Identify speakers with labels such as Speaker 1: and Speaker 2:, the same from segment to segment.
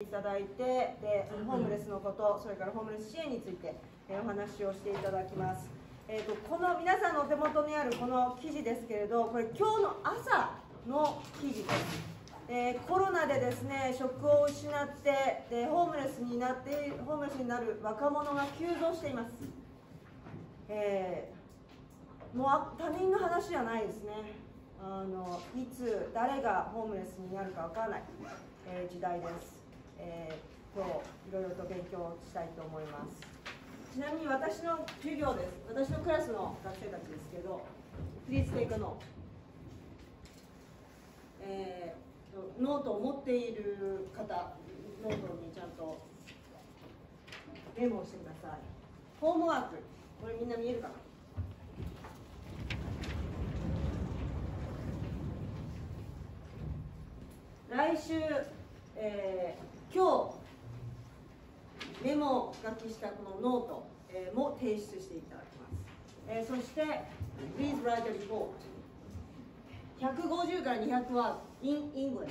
Speaker 1: いただいてでホームレスのことそれからホームレス支援についてえお話をしていただきます、えーと、この皆さんのお手元にあるこの記事ですけれどこれ今日の朝の記事です、えー、コロナでですね職を失ってでホームレスになってホームレスになる若者が急増しています、えー、もう他人の話じゃないですね。あのいつ誰がホームレスになるかわからない、えー、時代です。えー、今日いろいろと勉強したいと思います。ちなみに私の授業です。私のクラスの学生たちですけど Please take a note、えー、ノートを持っている方ノートにちゃんとメモしてください。ホームワーク。これみんな見えるかな？来週、えー、今日メモ書きしたこのノート、え、も提出していただきます、えー、そして Please write a report 150から200は in English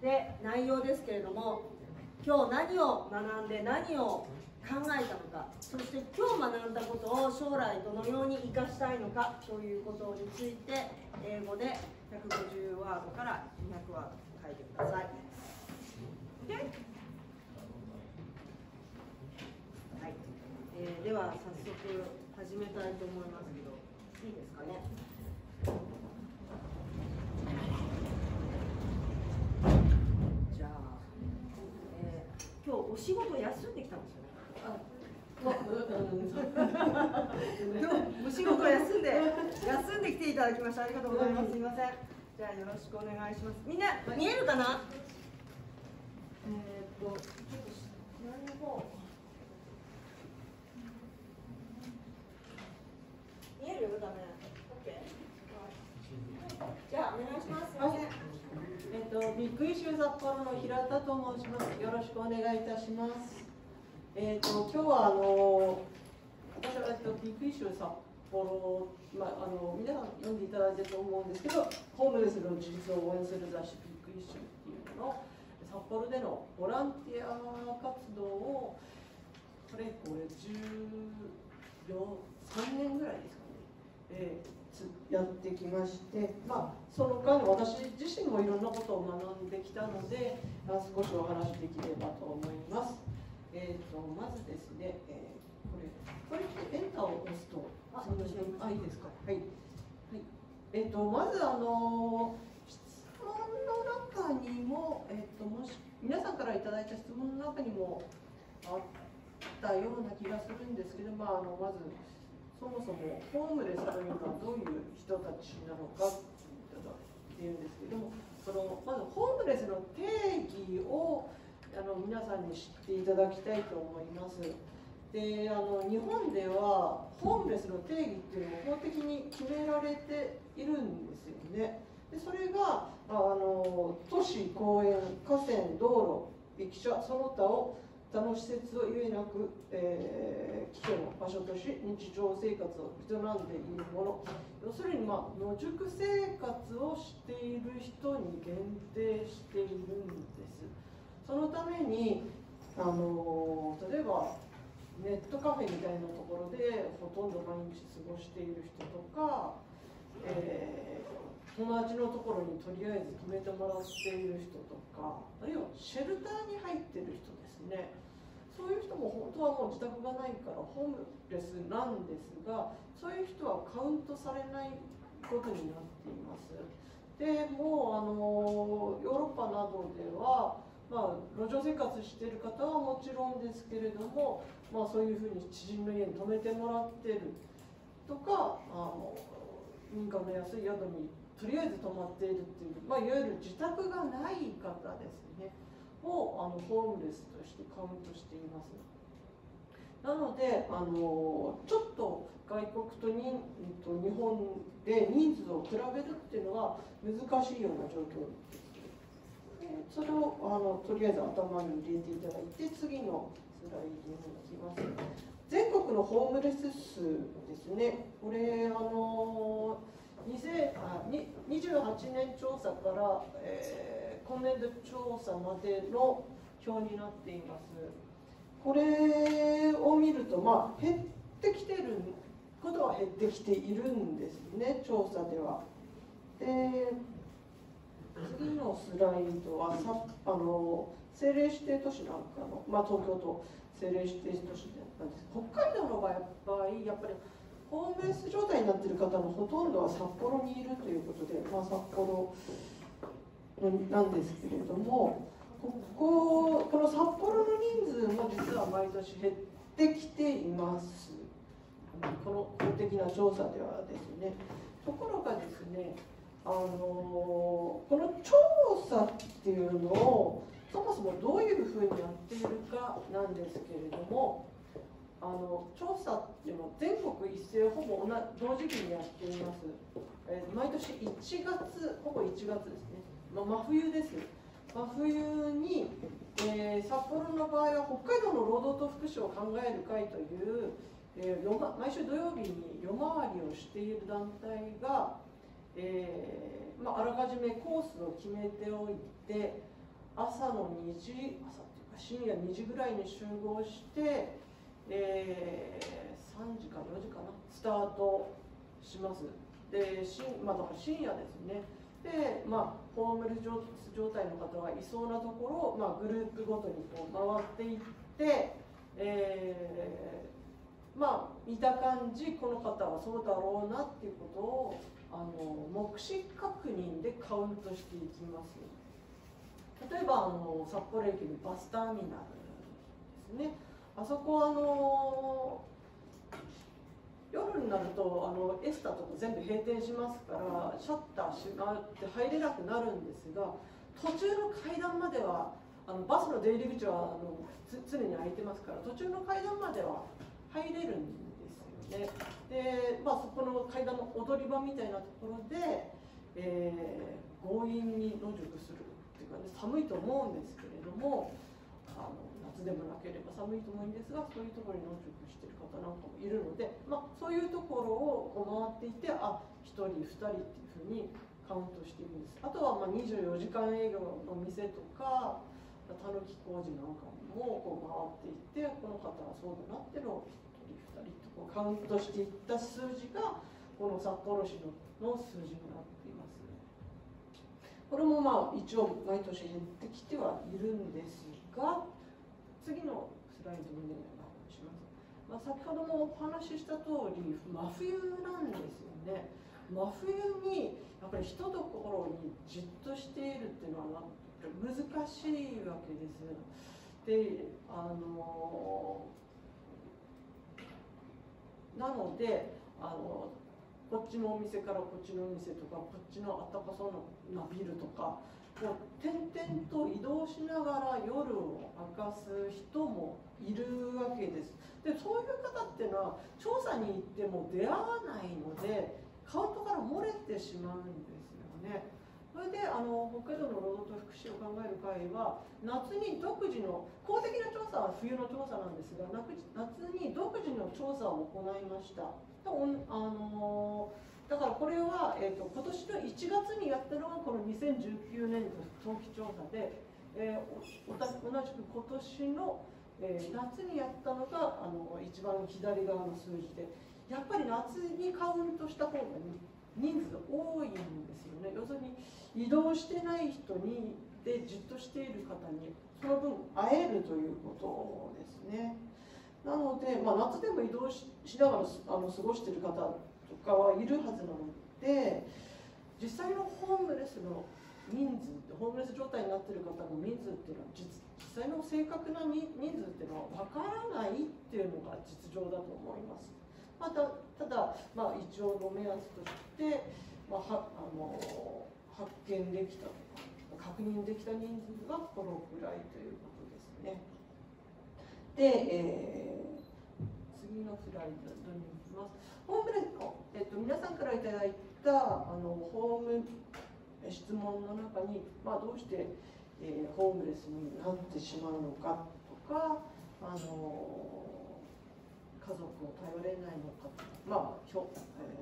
Speaker 1: で内容ですけれども今日何を学んで何を考えたのかそして今日学んだことを将来どのように生かしたいのかということについて英語で150ワードから200ワード書いてください。はい、えー、では早速始めたいと思いますけどいいですかね？じゃあ、えー、今日お仕事休んできたんですよね？今日お仕事休んで休んできていただきました。ありがとうございます。すみません。じゃあよろしくお願いします。みんな見えるかな？えー、っと、ちょっと左の方。見えるダメ。オッケー。じゃあ、お願いします。はい、
Speaker 2: えっと、ビッグイシュー札幌の平田と申します。よろしくお願いいたします。えっと、今日は、あの。私は、えっと、ビッグイシュー札幌、まあ、あの、皆さん読んでいただいてると思うんですけど。ホームレスの事実を応援する雑誌、ビッグイシューっていうのを。札幌でのボランティア活動をこれこれ13年ぐらいですかね、えー、やってきまして、まあ、その間私自身もいろんなことを学んできたので少しお話できればと思います。えーと、まずですね、えー、これこれってエンターを押すとああいいですか？はい、はい。えーと、まずあのー問の中にも、えっと、もし皆さんからいただいた質問の中にもあったような気がするんですけど、まあ、あのまずそもそもホームレスというのはどういう人たちなのかっていうんですけどもそのまずホームレスの定義をあの皆さんに知っていただきたいと思います。であの日本ではホームレスの定義っていうのも法的に決められているんですよね。でそれがあの都市公園河川道路駅舎その他を他の施設をゆえなく、えー、基礎の場所とし日常生活を営んでいるもの。要するに、まあ、野宿生活をしている人に限定しているんです。そのためにあの例えばネットカフェみたいなところでほとんど毎日過ごしている人とか、えー友達のところにとりあえず決めてもらっている人とかあるいはシェルターに入ってる人ですね。そういう人も本当はもう自宅がないからホームレスなんですがそういう人はカウントされないことになっています。でもうあのヨーロッパなどではまあ、路上生活してる方はもちろんですけれども、まあ、そういうふうに知人の家に泊めてもらってるとかあの民間の安い宿にとりあえず泊まっているっていう、まあ、いわゆる自宅がない方ですね。をあのホームレスとしてカウントしています。なのであのちょっと外国とにと日本で人数を比べるっていうのは難しいような状況ですそれをあのとりあえず頭に入れていただいて次のスライドに行きます。全国のホームレス数ですね。これあの20あ28年調査から、えー、今年度調査までの表になっています。これを見るとまあ減ってきてることは減ってきているんですね調査では。で次のスライドはさあの政令指定都市なんかの、まあ、東京都政令指定都市なんです。北海道の場合やっぱりホームレス状態になっている方のほとんどは札幌にいるということで、まあ、札幌なんですけれどもこここの札幌の人数も実は毎年減ってきています。この公的な調査ではですねところがですねあのこの調査っていうのをそもそもどういうふうにやっているかなんですけれどもあの調査っていうのを全国一斉ほぼ同時期にやっています、えー、毎年1月ほぼ1月ですね、まあ、真冬です。真冬に、えー、札幌の場合は北海道の労働と福祉を考える会という、えー、毎週土曜日に夜回りをしている団体が、えーまあ、あらかじめコースを決めておいて朝の2時朝っていうか深夜2時ぐらいに集合してえー、3時か4時かな。スタートします。でし、まあ、だから深夜ですね。で、まあ、ホームレス状態の方がいそうなところを、まあ、グループごとにこう回っていって、えー、まあ見た感じこの方はそうだろうなっていうことをあの目視確認でカウントしていきます。例えばあの札幌駅のバスターミナルですね。あそこあの夜になるとあのエスタとか全部閉店しますからシャッター閉まって入れなくなるんですが途中の階段まではあのバスの出入り口はあの常に開いてますから途中の階段までは入れるんですよね。で、まあ、そこの階段の踊り場みたいなところで、えー、強引に野宿するっていうかね寒いと思うんですけれどもあのでもなければ寒いと思うんですがそういうところに野宿してる方なんかもいるので、まあ、そういうところを回っていてあ1人2人っていうふうにカウントしているんです。あとはまあ24時間営業の店とかたぬき工事なんかもこう回っていってこの方はそうだなってのを1人2人とこうカウントしていった数字がこの札幌市のの数字になっていますこれもまあ一応毎年減ってきてはいるんですが次のスライドにお願いします。まあ、先ほどもお話しした通り真冬なんですよね。真冬にやっぱりひとところにじっとしているっていうのは難しいわけです。であのなのであのこっちのお店からこっちのお店とかこっちのあったかそうなビルとかこう点々と移動しながら夜を明かす人もいるわけです。でそういう方っていうのは調査に行っても出会わないのでカウントから漏れてしまうんですよね。それであの北海道の労働と福祉を考える会は夏に独自の公的な調査は冬の調査なんですが夏に独自の調査を行いました。あのーだからこれは、えーと、今年の1月にやったのがこの2019年度冬季調査で、えー、同じく今年の、えー、夏にやったのがあの一番左側の数字でやっぱり夏にカウントした方が人数多いんですよね要するに移動してない人にでじっとしている方にその分会えるということですね。なので、まあ、夏でも移動しながらあの過ごしている方とかはいるはずなので実際のホームレスの人数ってホームレス状態になっている方の人数っていうのは実際の正確な人数っていうのは分からないっていうのが実情だと思います。またただ、まあ、一応の目安として、まあ、はあの発見できたとか確認できた人数がこのくらいということですね。で、えー、次のスライドに行きます。ホームレス、えっと、皆さんからいただいたあのホーム質問の中に、まあ、どうして、えー、ホームレスになってしまうのかとかあの家族を頼れないのかまあひょ、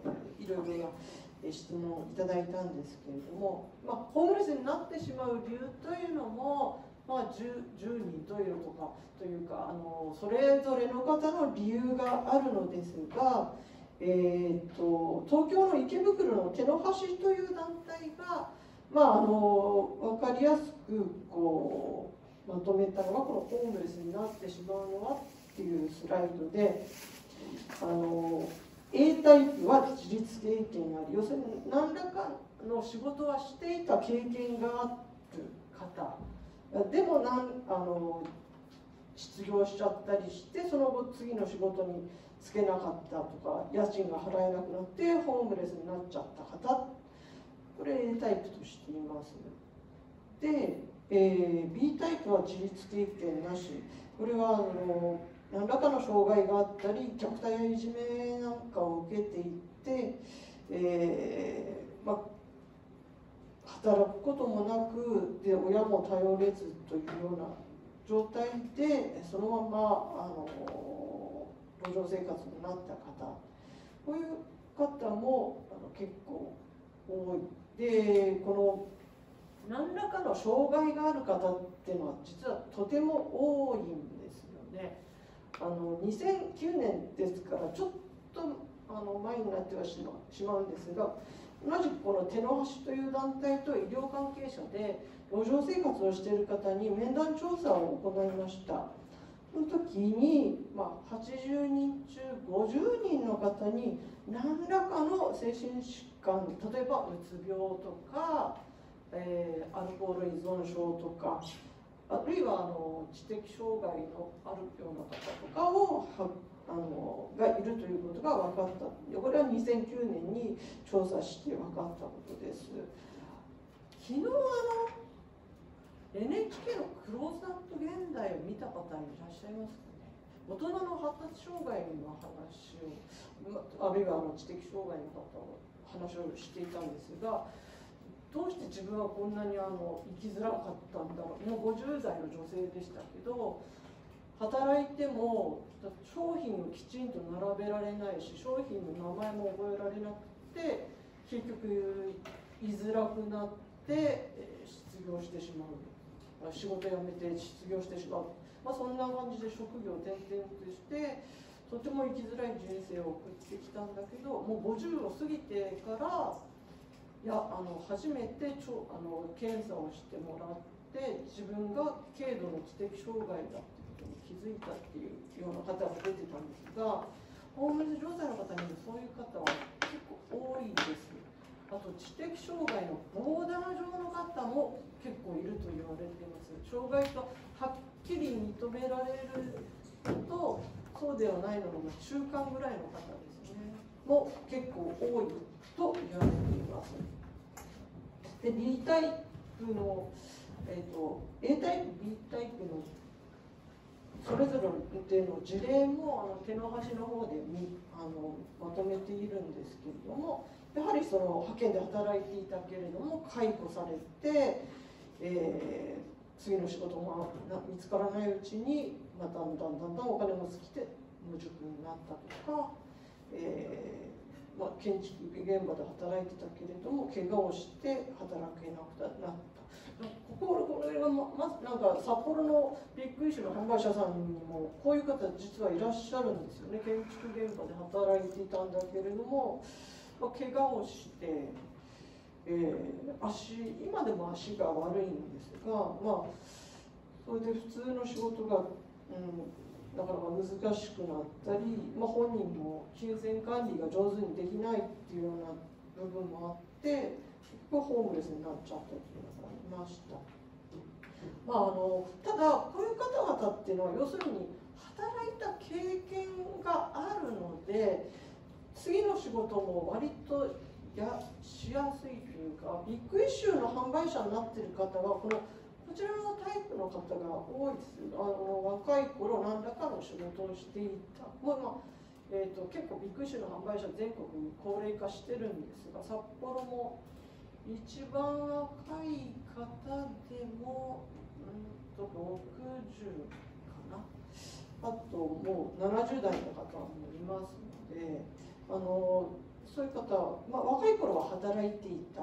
Speaker 2: えー、いろいろな、質問をいただいたんですけれども、まあ、ホームレスになってしまう理由というのも、まあ10、10, 人というとかというかあのそれぞれの方の理由があるのですが、えーと、東京の池袋の手の端という団体が、まあ、あの分かりやすくこうまとめたのはこのホームレスになってしまうのはっていうスライドであの A タイプは自立経験があり要するに何らかの仕事はしていた経験がある方。でもなんあの失業しちゃったりしてその後次の仕事に就けなかったとか家賃が払えなくなってホームレスになっちゃった方。これ A タイプとしていますで、えー、B タイプは自立経験なし。これはあの何らかの障害があったり虐待やいじめなんかを受けていって、えーまあ、働くこともなくで親も頼れずというような状態でそのままあの路上生活になった方。こういう方もあの結構多い。でこの何らかの障害がある方っていうのは実はとても多いんですよね。あの2009年ですからちょっとあの前になってはしましまうんですが同じくこの手の端という団体と医療関係者で路上生活をしている方に面談調査を行いました。の時に、まあ、80人中50人の方に何らかの精神疾患例えばうつ病とか、えー、アルコール依存症とかあるいはあの知的障害のあるような方とかをあのがいるということが分かった。これは2009年に調査して分かったことです。昨日あの NHK の「クローズアップ現代」を見た方いらっしゃいますかね？大人の発達障害の話をあるいはあの知的障害の方の話をしていたんですがどうして自分はこんなにあの生きづらかったんだろう？もう50代の女性でしたけど働いても商品をきちんと並べられないし商品の名前も覚えられなくて結局居づらくなって失業してしまう。仕事辞めて失業してしまう、まあ、そんな感じで職業転々としてとても生きづらい人生を送ってきたんだけどもう50を過ぎてからいやあの初めてちょあの検査をしてもらって自分が軽度の知的障害だってことに気づいたっていうような方が出てたんですがホームレス状態の方にもそういう方は結構多いですあと知的障害のボーダー状の方も結構いると言われています障害とはっきり認められるとそうではないのが中間ぐらいの方ですねも結構多いと言われています。で B タイプの、えーと、A タイプ B タイプのそれぞれの事例もあの手の端の方でみあのまとめているんですけれどもやはりその派遣で働いていたけれども解雇されて、えー、次の仕事も見つからないうちに、まあ、だんだんだんだんお金も尽きて無職になったとか、えーまあ、建築現場で働いてたけれども怪我をして働けなくなった。こここれはままなんか札幌のビッグイシュの販売者さんにもこういう方実はいらっしゃるんですよね。建築現場で働いていたんだけれども、まあ、怪我をして、えー、足今でも足が悪いんですがまあそれで普通の仕事が、うんなかなか難しくなったり、まあ、本人も金銭管理が上手にできないっていうような部分もあって結局ホームレスになっちゃったっていうのがありました。まあ、あのただこういう方々っていうのは要するに働いた経験があるので次の仕事も割とやしやすいというかビッグイシューの販売者になってる方はこのこちらのタイプの方が多いです。あの若い頃何らかの仕事をしていた、まあえーと、結構ビッグイシューの販売者全国に高齢化してるんですが札幌も一番若い方でもうんと60かな。あともう70代の方もいますのであのそういう方、まあ、若い頃は働いていた。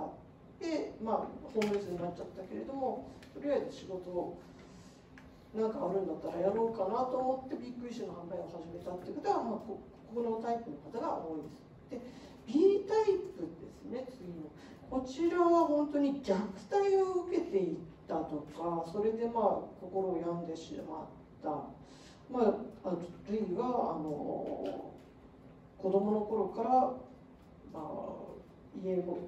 Speaker 2: で、まあ、ホームレスになっちゃったけれどもとりあえず仕事をなんかあるんだったらやろうかなと思ってビッグイシュの販売を始めたっていう方は、まあ、ここのタイプの方が多いです。で B タイプですね次の。こちらは本当に虐待を受けていたとかそれでまあ心を病んでしまった。まああるいはあの子供の頃から、まあ、家の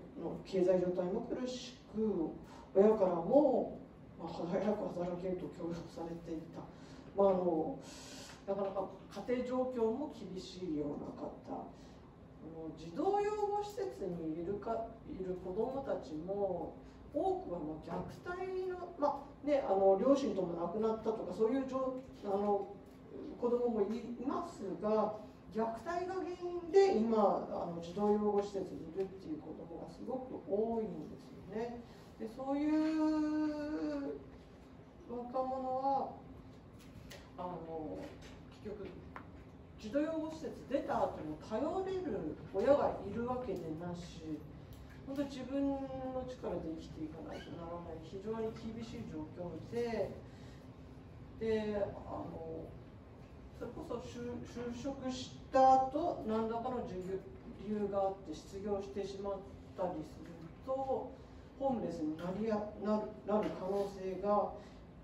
Speaker 2: 経済状態も苦しく親からも、まあ、早く働けると教育されていた、まあ、あのなかなか家庭状況も厳しいような方。児童養護施設にいるかいる子どもたちも多くはもう虐待の,、まあね、あの両親とも亡くなったとかそういうあの子どももいますが虐待が原因で今あの児童養護施設にいるっていう子どもがすごく多いんですよね。でそういう若者はあの結局児童養護施設出た後も頼れる親がいるわけでなし本当自分の力で生きていかないとならない非常に厳しい状況でであのそれこそ就職した後何らかの理由があって失業してしまったりするとホームレスになりやなるなる可能性がやっ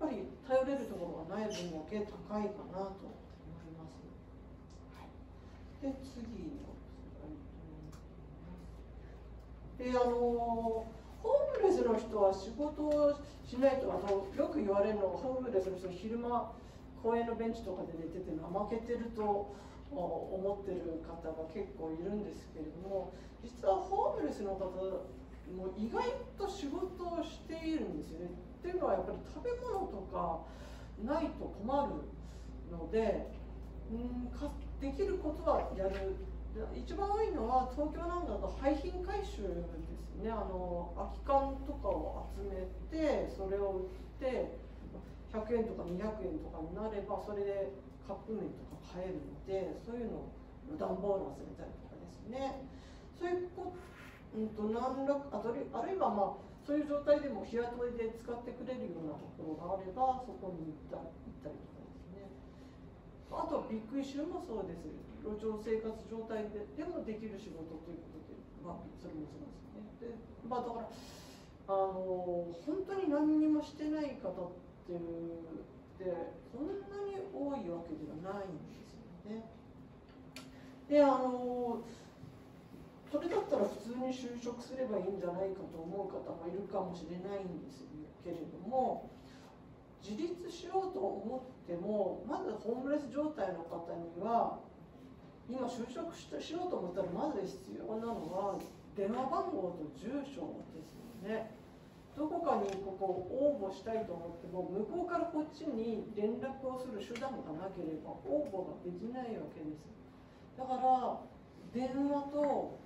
Speaker 2: ぱり頼れるところがない分だけ高いかなと思います。で次のであのホームレスの人は仕事をしないとあのよく言われるのがホームレスの人昼間公園のベンチとかで寝てて怠けてると思ってる方が結構いるんですけれども実はホームレスの方も意外と仕事をしているんですよね。っていうのはやっぱり食べ物とかないと困るのでうんできることはやる一番多いのは東京なんだと廃品回収ですねあの空き缶とかを集めてそれを売って100円とか200円とかになればそれでカップ麺とか買えるのでそういうのを段ボール集めたりとかですね。そういうこ、うんと、何らかあるあるいはまあそういう状態でも日雇いで使ってくれるようなところがあればそこに行った行ったりとかですね。あとビッグイシューもそうです。路上生活状態ででもできる仕事ということで、まあ、それもそうですね。で、まあ、だからあの本当に何にもしてない方ってっていうでそんなに多いわけではないんですよね。であのそれだったら普通に就職すればいいんじゃないかと思う方もいるかもしれないんですけれども自立しようと思ってもまずホームレス状態の方には今就職しようと思ったらまず必要なのは電話番号と住所ですよね。どこかにここ応募したいと思っても向こうからこっちに連絡をする手段がなければ応募ができないわけです。だから電話と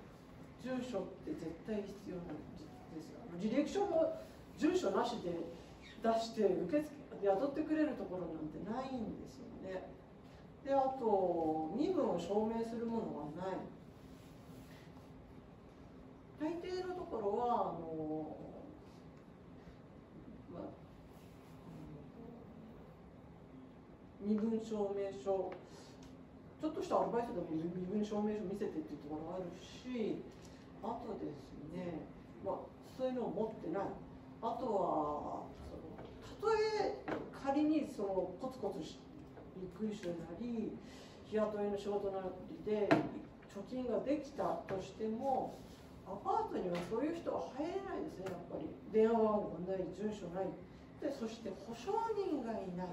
Speaker 2: 住所って絶対必要なんですよ。履歴書も住所なしで出して受付雇ってくれるところなんてないんですよね。であと身分を証明するものはない。大抵のところはあの、まあ、身分証明書。ちょっとしたアルバイトでも身分証明書見せてっていうところがあるしあとですね、まあ、そういうのを持ってない。あとはそのたとえ仮にそのコツコツびっくりするなり日雇いの仕事なりで貯金ができたとしてもアパートにはそういう人は入れないですねやっぱり。電話番号ない住所ない。でそして保証人がいない。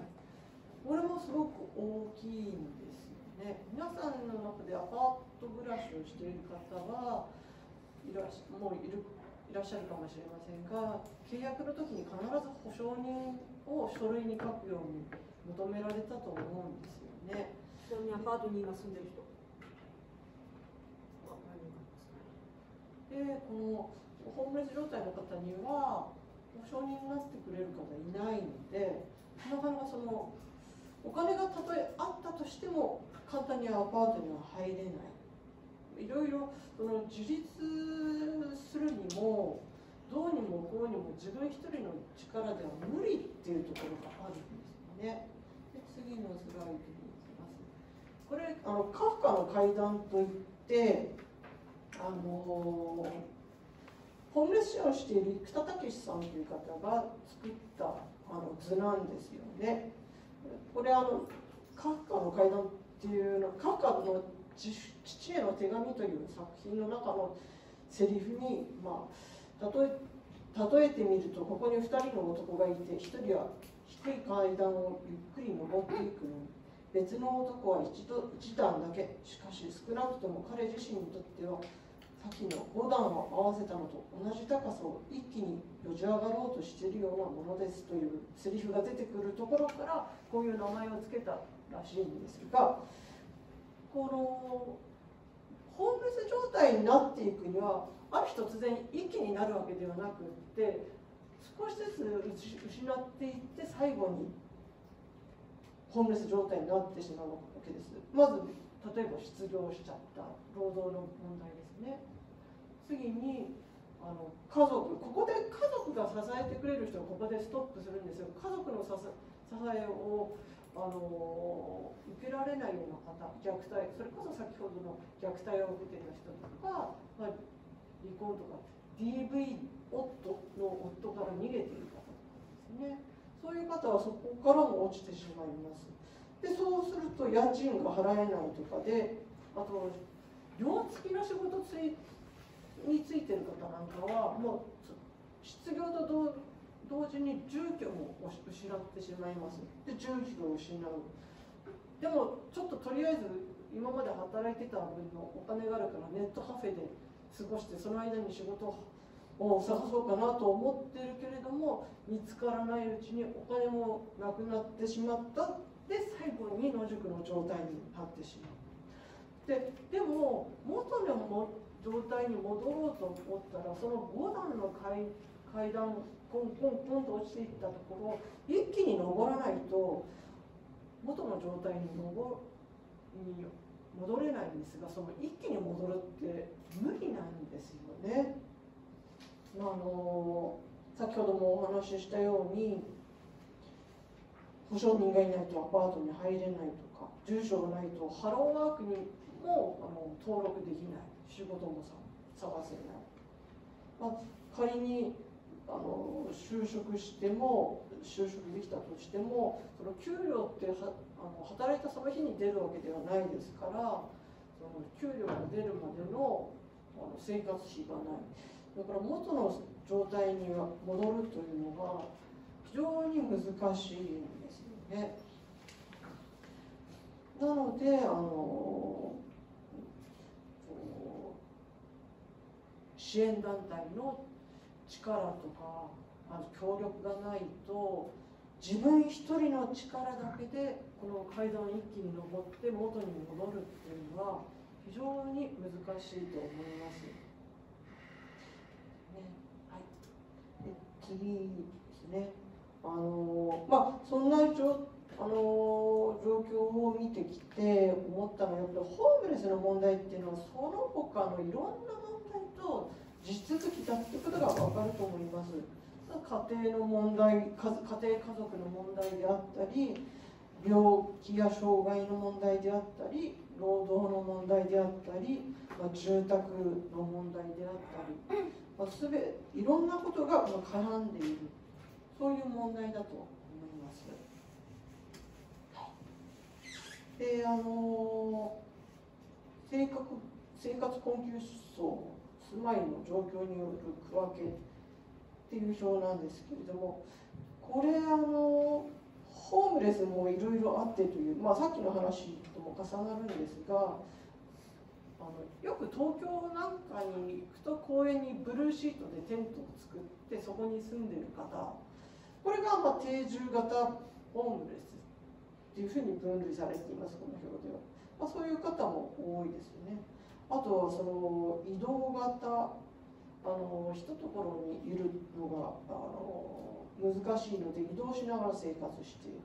Speaker 2: これもすごく大きいんですよね皆さんの中でアパート暮らしをしている方はいらっしもういるいらっしゃるかもしれませんが契約の時に必ず保証人を書類に書くように求められたと思うんですよね。
Speaker 1: ちなみにアパートに今住んでる人
Speaker 2: でこのホームレス状態の方には保証人になってくれる方いないのでなかなかそのお金がたとえあったとしても簡単にアパートには入れないいろいろその自立するにもどうにもこうにも自分一人の力では無理っていうところがあるんですよね。で次のスライドに行きます。これあのカフカの階段といってあのホームレス支援をしている生田武さんという方が作ったあの図なんですよね。これあのカフカの階段っていうのカフカの父への手紙という作品の中のセリフに、まあ、例え例えてみるとここに2人の男がいて1人は低い階段をゆっくり登っていくのに別の男は一度一段だけしかし少なくとも彼自身にとってはさっきの5段を合わせたのと同じ高さを一気によじ上がろうとしているようなものですというセリフが出てくるところからこういう名前を付けたらしいんですがこのホームレス状態になっていくにはある日突然一気になるわけではなくって少しずつ失っていって最後にホームレス状態になってしまうわけです。まず例えば失業しちゃった労働の問題ですね。次にあの家族ここで家族が支えてくれる人がここでストップするんですよ。家族の支えをあの受けられないような方虐待それこそ先ほどの虐待を受けてた人とか、まあ、離婚とか DV 夫の夫から逃げている方とかですね。そういう方はそこからも落ちてしまいます。でそうすると家賃が払えないとかであと寮付きの仕事ついについてる方なんかはもう失業と同時に住居も失ってしまいます。で住居を失う。でもちょっととりあえず今まで働いてた分のお金があるからネットカフェで過ごしてその間に仕事を探そうかなと思ってるけれども見つからないうちにお金もなくなってしまった。で最後に野宿の状態になってしまうででも元の状態に戻ろうと思ったらその5段の階階段ポンポンポンと落ちていったところ一気に登らないと元の状態に戻に戻れないんですがその一気に戻るって無理なんですよね。あの先ほどもお話ししたように保証人がいないとアパートに入れないとか住所がないとハローワークにもあの登録できない。仕事もさ探せない、まあ、仮にあの就職しても就職できたとしてもその給料ってはあの働いたその日に出るわけではないですからその給料が出るまでのあの生活費がない。だから元の状態には戻るというのが非常に難しいんですよね。なのであの支援団体の力とかまず協力がないと自分一人の力だけでこの階段一気に登って元に戻るっていうのは非常に難しいと思います。ねはい、で次ですねあのまあそんな状あの状況を見てきて思ったのはやっぱりホームレスの問題っていうのはその他のいろんな問題と地続きだってことが分かると思います。家庭の問題家庭家族の問題であったり病気や障害の問題であったり労働の問題であったり、まあ、住宅の問題であったり、まあ、全いろんなことが絡んでいる。そういう問題だと思います。であの生活生活困窮層住まいの状況による区分けっていう表なんですけれどもこれあのホームレスもいろいろあってという、まあ、さっきの話とも重なるんですがあのよく東京なんかに行くと公園にブルーシートでテントを作ってそこに住んでる方これがま定住型ホームレスっていうふうに分類されていますこの表では、まあ、そういう方も多いですよね。あとはその移動型あの一ところにいるのがあの難しいので移動しながら生活している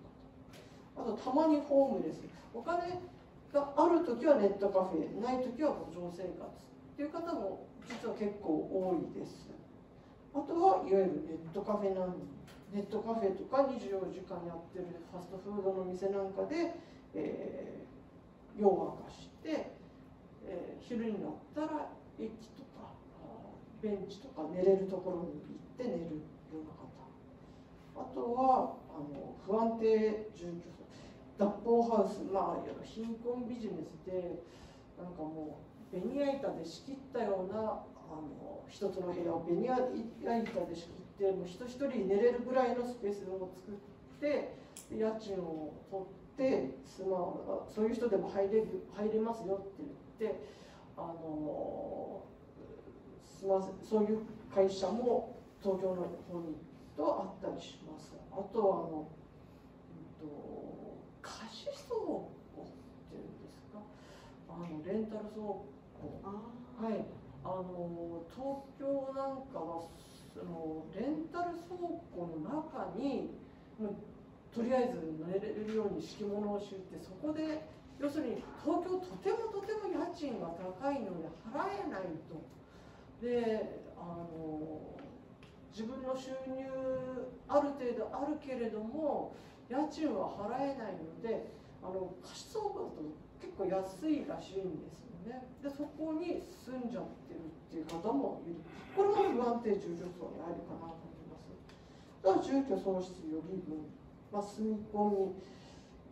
Speaker 2: 方。あとたまにホームレス。お金がある時はネットカフェない時は路上生活っていう方も実は結構多いです。あとはいわゆるネットカフェなんネットカフェとか24時間やってるファストフードの店なんかで、えー、夜明かして、えー、昼になったら駅とかベンチとか寝れるところに行って寝るような方。あとはあの不安定住居脱法ハウスまあ貧困ビジネスでなんかもうベニヤ板で仕切ったようなあの一つの部屋をベニヤ板で仕切ってもう人一人寝れるぐらいのスペースを作って家賃を取って住まそういう人でも入れる入れますよって言ってあのすまそういう会社も東京の方にとあったりします。あとはあの、うんと、貸し倉庫っていうんですか？あのレンタル倉庫。はいあの東京なんかはそのレンタル倉庫の中にとりあえず寝れるように敷物を敷いてそこで要するに東京とてもとても家賃が高いので払えないと。であの自分の収入ある程度あるけれども家賃は払えないのであの貸し倉庫だと結構安いらしいんですよね。でそこに住んじゃってるっていう方もいるこれも不安定住居層に入るかなと思いますだから住居喪失予備軍、まあ、住み込み、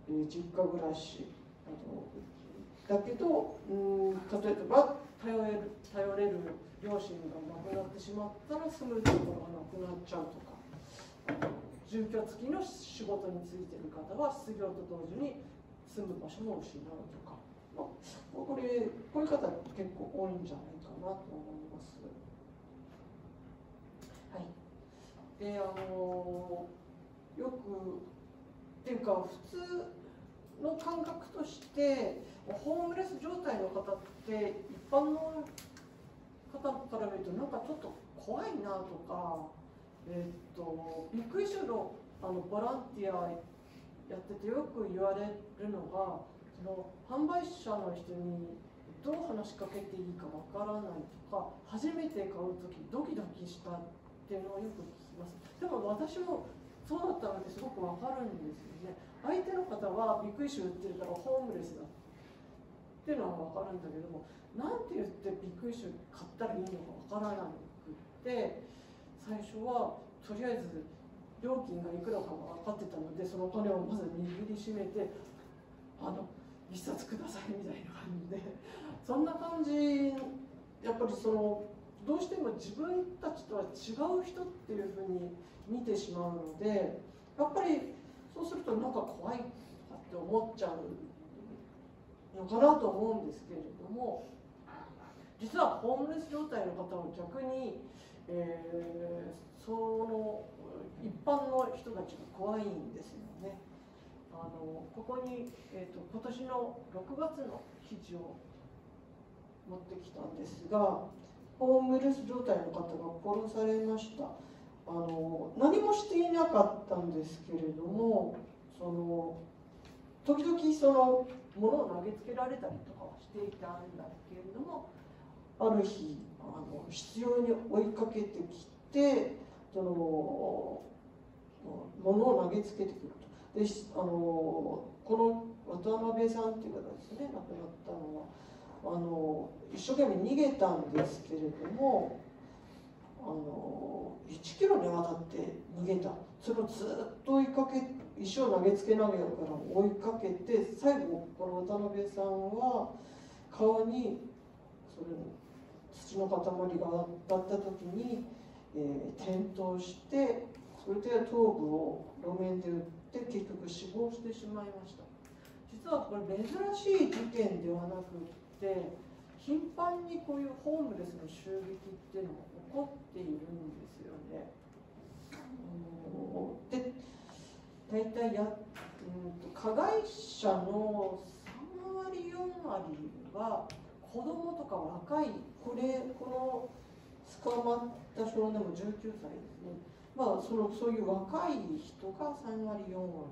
Speaker 2: えー、実家暮らしあのだけどうん例えば頼れる頼れる両親が亡くなってしまったら住むところがなくなっちゃうとか住居付きの仕事についてる方は失業と同時に住む場所も失うとか、これこういう方結構多いんじゃないかなと思います。はい、であのよくっていうか普通の感覚としてホームレス状態の方って一般の方から見るとなんかちょっと怖いなとか、え、っとビッグイシュのあのボランティアやっててよく言われるのがその販売者の人にどう話しかけていいかわからないとか初めて買う時ドキドキしたっていうのをよく聞きます。でも私もそうだったのですごくわかるんですよね。相手の方はビッグイシュ売ってるからホームレスだっていうのはわかるんだけどもなんて言ってビッグイシュ買ったらいいのかわからなくって最初はとりあえず料金がいくらか分かってたのでそのお金をまず握りしめてあの一冊くださいみたいな感じでそんな感じやっぱりそのどうしても自分たちとは違う人っていうふうに見てしまうのでやっぱりそうするとなんか怖いって思っちゃうのかなと思うんですけれども実はホームレス状態の方は逆に、えー、その一般の人たちが怖いんですよね。あのここに、えーと、今年の6月の記事を持ってきたんですがホームレス状態の方が殺されました。あの何もしていなかったんですけれどもその時々その物を投げつけられたりとかはしていたんだけれどもある日あの必要に追いかけてきてその物を投げつけてくると。であのこの渡辺さんっていう方ですね亡くなったのは。あの一生懸命逃げたんですけれどもあの1キロにわたって逃げた。それをずっと追いかけ石を投げつけながら追いかけて最後この渡辺さんは顔にそれ土の塊が当たった時に、えー、転倒してそれで頭部を路面で打って結局死亡してしまいました実はこれ珍しい事件ではなくって頻繁にこういうホームレスの襲撃っていうのが起こっているんですよね。で大体や、うん、加害者の3割4割は子供とか若いこれこの捕まった少年も19歳ですねまあ、そのそういう若い人が3割4割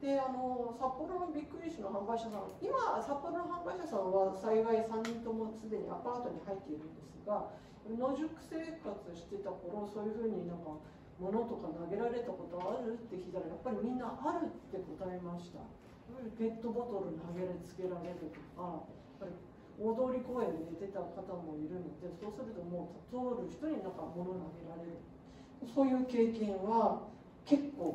Speaker 2: であの札幌のびっくりしの販売者さん今札幌の販売者さんは幸い3人ともすでにアパートに入っているんですが野宿生活してた頃そういうふうになんか物とか投げられたことあるって聞いたらやっぱりみんなあるって答えました。ペットボトル投げつけられるとかやっぱり大通公園で寝てた方もいるのでそうするともう通る人になんか物投げられる。そういう経験は結構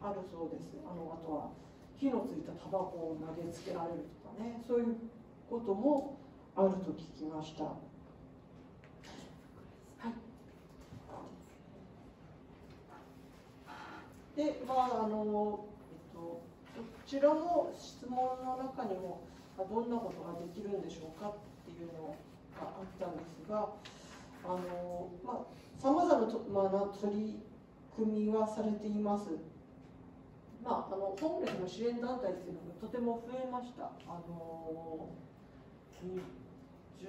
Speaker 2: あるそうです。あのあとは火のついたタバコを投げつけられるとかね。そういうこともあると聞きました。でまああの、えっと、こちらの質問の中にもどんなことができるんでしょうかっていうのがあったんですがあのまあさまざまな取り組みはされています。まあ、あのホームレスの支援団体っていうのがとても増えました。あの10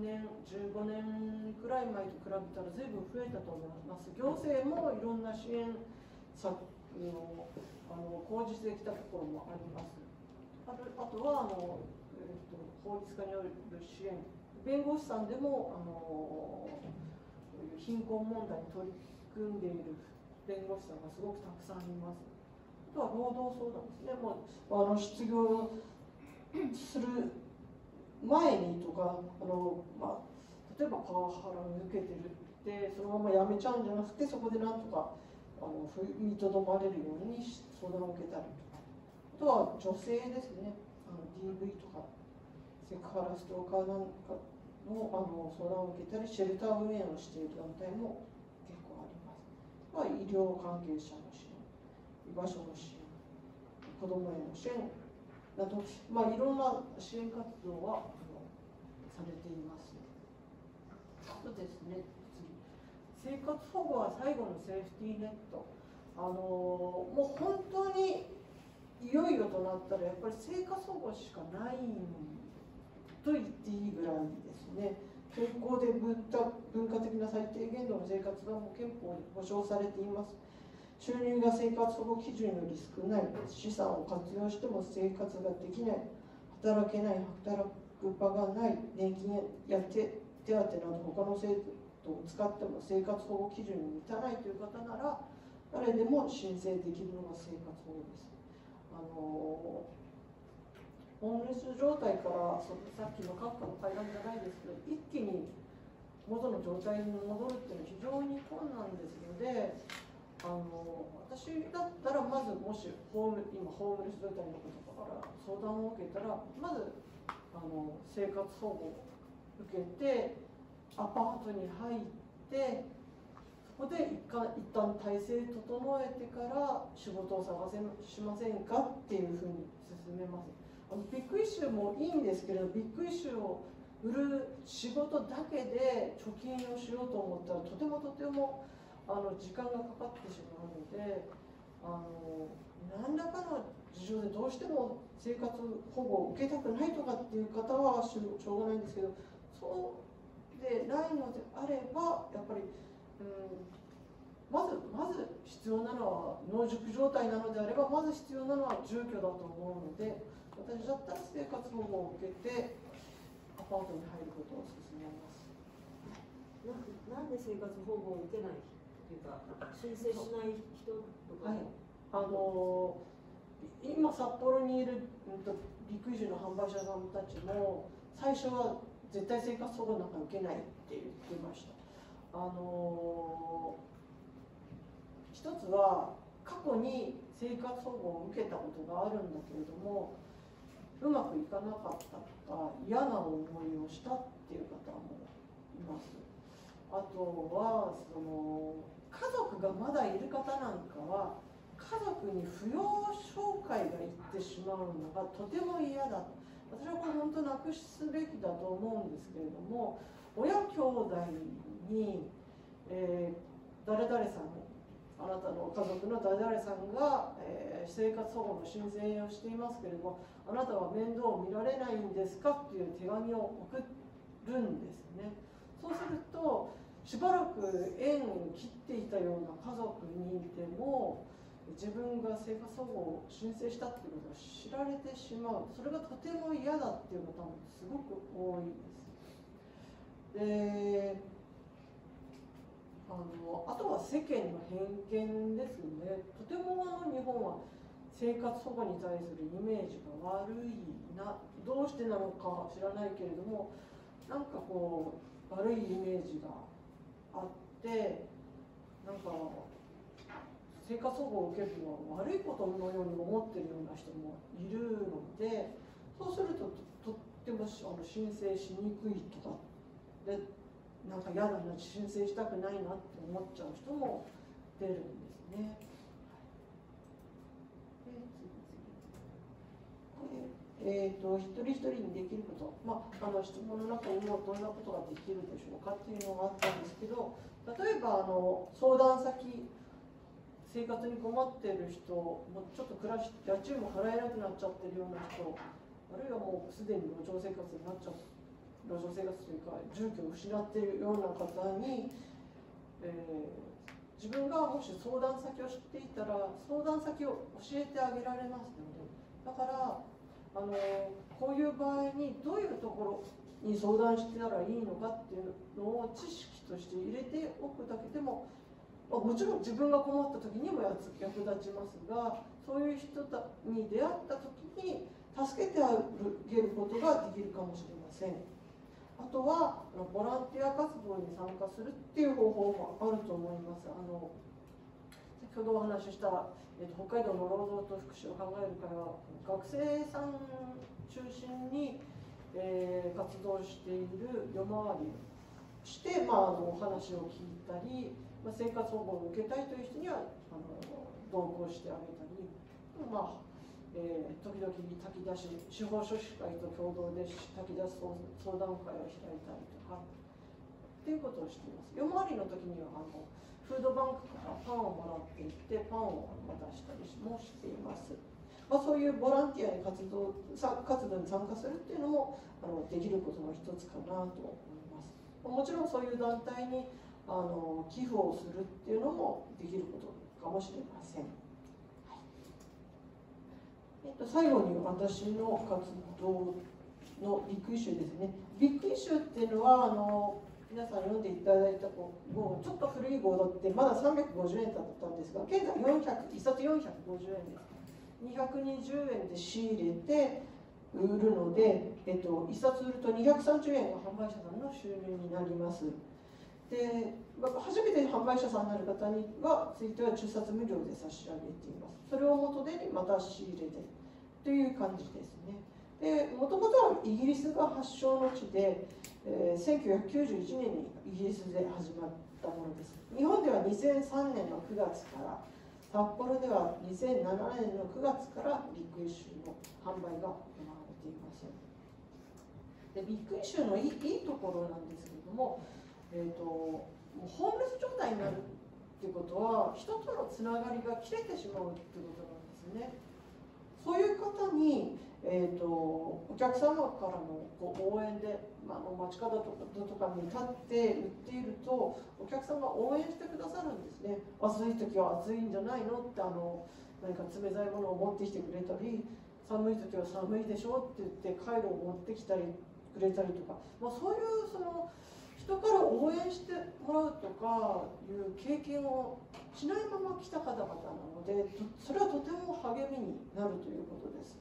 Speaker 2: 年、15年くらい前と比べたら随分増えたと思います。行政もいろんな支援策をあの講じてきたところもあります。あとあとはあの、えーと、法律家による支援、弁護士さんでもあの貧困問題に取り組んでいる弁護士さんがすごくたくさんいます。あとは労働相談ですね。もうあの失業する前にとかあの、まあ、例えばパワハラを受けてるってそのまま辞めちゃうんじゃなくてそこでなんとかあの踏みとどまれるように相談を受けたりとか。あとは女性ですね。あの DV とか。セクハラストーカーなんかのあの相談を受けたりシェルター運営をしている団体も結構あります。まあ、医療関係者の支援居場所の支援子どもへの支援など、まあ、いろんな支援活動はあのされていますあとですね生活保護は最後のセーフティーネットあのもう本当にいよいよとなったらやっぱり生活保護しかないんと言っていいぐらいですね。健康で文化的な最低限度の生活がもう憲法に保障されています。収入が生活保護基準より少ない資産を活用しても生活ができない。働けない働く場がない年金や手手当など他の制度を使っても生活保護基準に満たないという方なら誰でも申請できるのが生活保護です。あのホームレス状態からそさっきのカップの階段じゃないですけど一気に元の状態に戻るっていうのは非常に困難ですのであの私だったらまずもしホーム今ホームレス状態のことから相談を受けたらまずあの生活保護を受けてアパートに入ってそこで一旦一旦体制整えてから仕事を探せしませんかっていうふうに進めます。ビッグイシューもいいんですけどビッグイシューを売る仕事だけで貯金をしようと思ったらとてもとてもあの時間がかかってしまうのであの何らかの事情でどうしても生活保護を受けたくないとかっていう方はしょうがないんですけどそうでないのであればやっぱり、うん、まずまず必要なのは農塾状態なのであればまず必要なのは住居だと思うので私だったら生活保護を受けてアパートに入ることを勧めます。
Speaker 1: なんで生活保護を受けないっていうか申請しない人とか、はい、
Speaker 2: あの今札幌にいる、陸上の販売者さんたちも最初は絶対生活保護なんか受けないって言ってました。あの一つは過去に生活保護を受けたことがあるんだけれどもうまくいかなかったとか嫌な思いをしたっていう方もいます。あとはその家族がまだいる方なんかは家族に扶養紹介が行ってしまうのがとても嫌だ。と私はこれ本当なくすべきだと思うんですけれども親兄弟に、えー、誰々さんあなたの家族の誰々さんが、えー、生活保護の申請をしていますけれどもあなたは面倒を見られないんですかっていう手紙を送るんですねそうするとしばらく縁を切っていたような家族にいても、自分が生活保護を申請したっていうことが知られてしまうそれがとても嫌だっていう方もすごく多いです。であのあとは世間の偏見ですね。とてもあの日本は生活保護に対するイメージが悪いなどうしてなのか知らないけれどもなんかこう悪いイメージがあってなんか生活保護を受けるのは悪いことのように思ってるような人もいるのでそうするととってもあの申請しにくいとかでなんか嫌だな申請したくないなって思っちゃう人も出るんですね。えーと、一人一人にできること、まあ、あの質問の中にもどんなことができるでしょうかっていうのがあったんですけど例えばあの相談先生活に困ってる人もうちょっと暮らし家賃も払えなくなっちゃってるような人あるいはもうすでに路上生活になっちゃう路上生活というか住居を失っているような方に、えー、自分がもし相談先を知っていたら相談先を教えてあげられますのでだからあのこういう場合にどういうところに相談してたらいいのかっていうのを知識として入れておくだけでも、まあ、もちろん自分が困った時にも役立ちますがそういう人に出会った時に助けてあげることができるかもしれません。あとはボランティア活動に参加するっていう方法もあると思います。あの先ほどお話しした、えーと、北海道の労働と福祉を考える会は学生さん中心に、えー、活動している夜回りして、まあ、あのお話を聞いたり、まあ、生活保護を受けたいという人にはあの同行してあげたり、まあ、えー、時々炊き出し司法書士会と共同で炊き出す相談会を開いたりとか。っていうことをしています。夜回りの時にはあのフードバンクからパンをもらっていってパンを渡したりもしています、まあ、そういうボランティアに活動活動に参加するっていうのもあのできることの一つかなと思います。もちろんそういう団体にあの寄付をするっていうのもできることかもしれません、最後に私の活動のビッグイシューですね。ビッグイシューっていうのはあの皆さん読んでいただいた号ちょっと古い号だってまだ350円だったんですが現在400 1冊450円です220円で仕入れて売るので、えっと、1冊売ると230円が販売者さんの収入になりますで初めて販売者さんになる方にはついては10冊無料で差し上げています。それを元でまた仕入れてという感じですね。でもともとはイギリスが発祥の地で、えー、1991年にイギリスで始まったものです。日本では2003年の9月から札幌では2007年の9月からビッグイシューの販売が行われています。でビッグイシューのいいいいところなんですけれどもえーと、もうホームレス状態になるっていうことは人とのつながりが切れてしまうっていうことなんですね。そういう方に、えーと、お客様からのこう応援で、まあ、街角とかとかに立って売っているとお客さんが応援してくださるんですね暑い時は暑いんじゃないの？ってあの何か冷たいものを持ってきてくれたり寒い時は寒いでしょ？って言ってカイロを持ってきたりくれたりとか、まあ、そういうその人から応援してもらうとかいう経験をしないまま来た方々なのでそれはとても励みになるということです。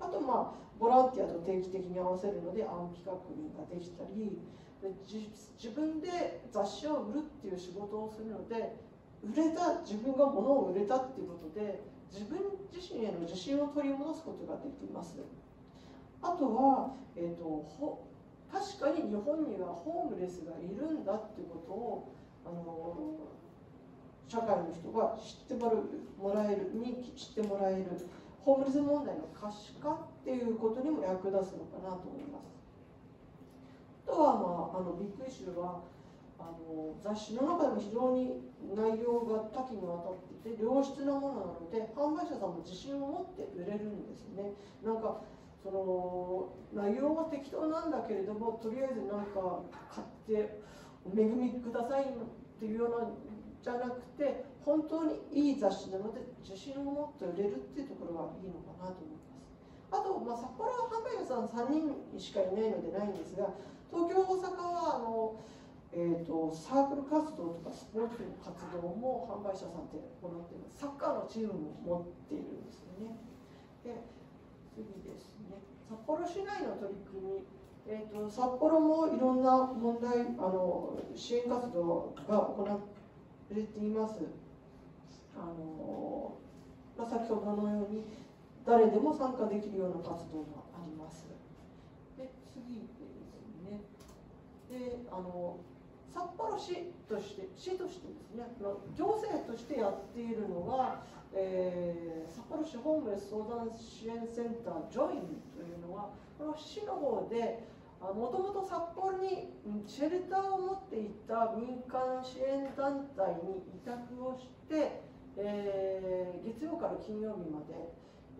Speaker 2: あとまあボランティアと定期的に合わせるので安否確認ができたり自分で雑誌を売るっていう仕事をするので売れた自分が物を売れたっていうことで自分自身への自信を取り戻すことができます。あとは、えーと確かに日本にはホームレスがいるんだっていうことをあの社会の人が知ってもらえるに知ってもらえるホームレス問題の可視化っていうことにも役立つのかなと思います。あとは、まあ、あのビッグイシューはあの雑誌の中でも非常に内容が多岐にわたってて良質なものなので販売者さんも自信を持って売れるんですね。なんかその内容は適当なんだけれどもとりあえず何か買ってお恵みくださいっていうようなじゃなくて本当にいい雑誌なので自信を持って売れるっていうところがいいのかなと思います。あと、まあ、札幌は販売屋さん3人しかいないのでないんですが東京大阪はあの、えーと、サークル活動とかスポーツの活動も販売者さんって行っています。サッカーのチームも持っているんですよね。で次ですね。札幌市内の取り組み。えーと、札幌もいろんな問題あの支援活動が行われています。あの、まあ、先ほどのように誰でも参加できるような活動があります。で次ですね。であの札幌市として市としてですね行政としてやっているのは、えー、札幌市ホームレス相談支援センタージョインというのはこの市の方でもともと札幌にシェルターを持っていた民間支援団体に委託をして、えー、月曜から金曜日まで、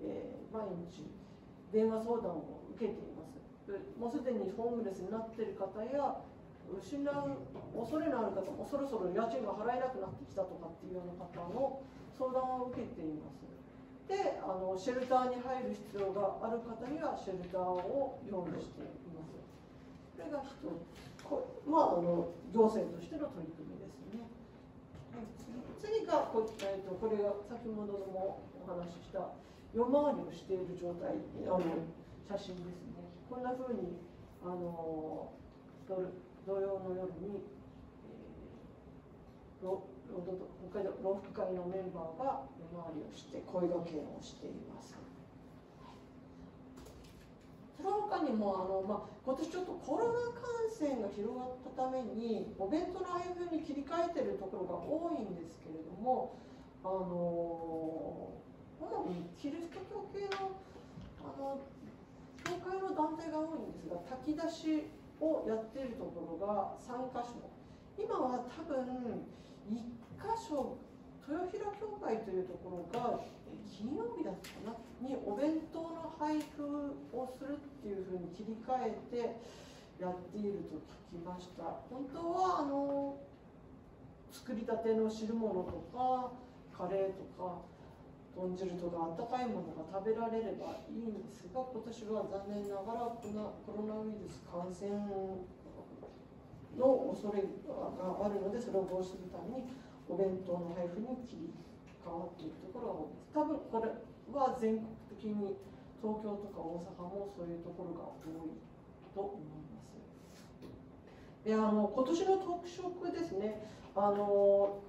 Speaker 2: えー、毎日電話相談を受けています。もうすでにホームレスになっている方や失う恐れのある方もそろそろ家賃が払えなくなってきたとかっていうような方の相談を受けています。であのシェルターに入る必要がある方にはシェルターを用意しています。これが一つこまああの行政としての取り組みですね、はい、次がこ,、えーと、これが先ほどもお話しした夜回りをしている状態あの写真ですね。こんなふうにあの土曜の夜に、えー、北海道老福会のメンバーが夜回りをして声がけをしています。その他にもあの、まあ、今年ちょっとコロナ感染が広がったためにお弁当の配布に切り替えてるところが多いんですけれどもあの主にキリスト教系のあの教会の団体が多いんですが炊き出しをやっているところが3箇所。今は多分1箇所豊平教会というところが金曜日だったかな？にお弁当の配布をするっていうふうに切り替えてやっていると聞きました。本当はあの作りたての汁物とかカレーとか豚汁とかあったかいものが食べられればいいんですが今年は残念ながらコロナウイルス感染の恐れがあるのでそれを防止するためにお弁当の配布に切り替わっているところが多いです。多分これは全国的に東京とか大阪もそういうところが多いと思います。であの今年の特色ですね。あの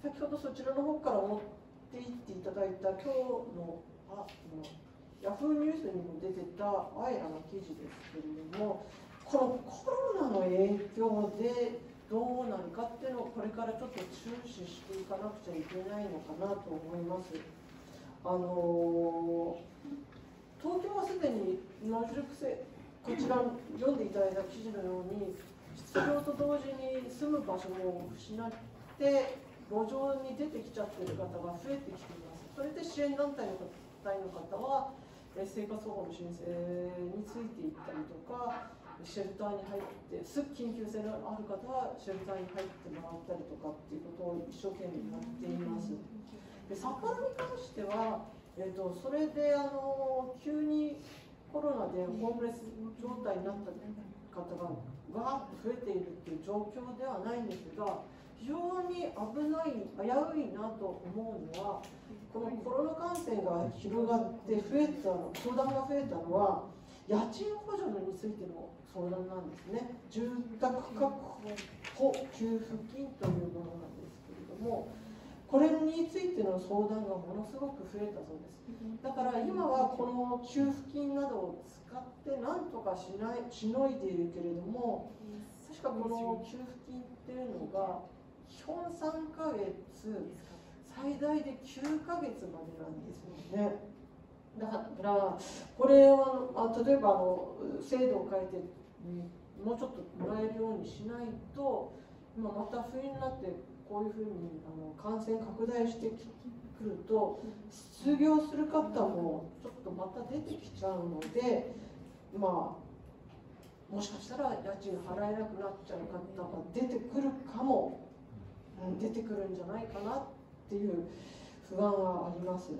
Speaker 2: 先ほどそちらの方から持ってっていっていただいた今日のあのヤフーニュースにも出てたあいらの記事ですけれどもこのコロナの影響でどうなるかっていうのをこれからちょっと注視していかなくちゃいけないのかなと思います。あの東京はすでに野宿生こちら読んでいただいた記事のように失業と同時に住む場所も失って路上に出てきちゃってる方が増えてきていますそれで支援団体の方は生活保護の申請についていったりとかシェルターに入ってすぐ緊急性のある方はシェルターに入ってもらったりとかっていうことを一生懸命やっています。で札幌に関しては、えーと、それであの急にコロナでホームレス状態になった方がわーっと増えているっていう状況ではないんですが非常に危ない危ういなと思うのはこのコロナ感染が広がって増えた相談が増えたのは家賃補助についての相談なんですね。住宅確保給付金というものなんですけれどもこれについての相談がものすごく増えたそうです。だから今はこの給付金などを使って何とかしないしのいでいるけれども確かこの給付金っていうのが基本3ヶ月最大で9ヶ月までなんですよね。だからこれをあ例えばあの制度を変えて、もうちょっともらえるようにしないと今また冬になってこういうふうにあの感染拡大してくると失業する方もちょっとまた出てきちゃうのでまあもしかしたら家賃払えなくなっちゃう方が出てくるかも。出てくるんじゃないかなっていう不安はあります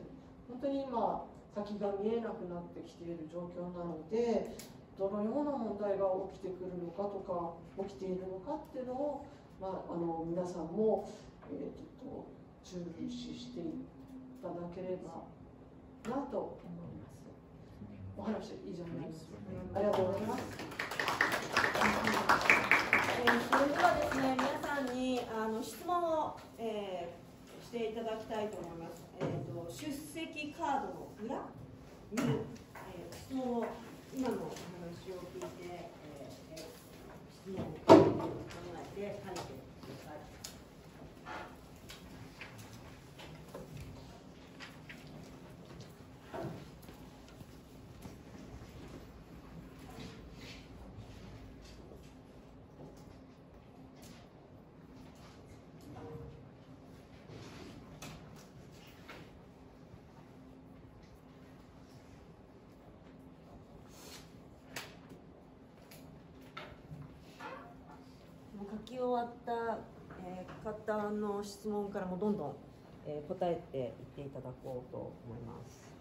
Speaker 2: 本当に今先が見えなくなってきている状況なのでどのような問題が起きてくるのかとか起きているのかっていうのを、まあ、あの皆さんも、えー、と注意していただければなと思います。お話以上になります。ありがとうございます。
Speaker 1: えー、それではですね、皆さんんにあの質問を、えー、していただきたいと思います。えっ、ー、と出席カードの裏に、えー、質問を今のお話を聞いて、えー、質問を考えて書いて書き終わった、え、方の質問からもどんどん、え、答えていっていただこうと思います。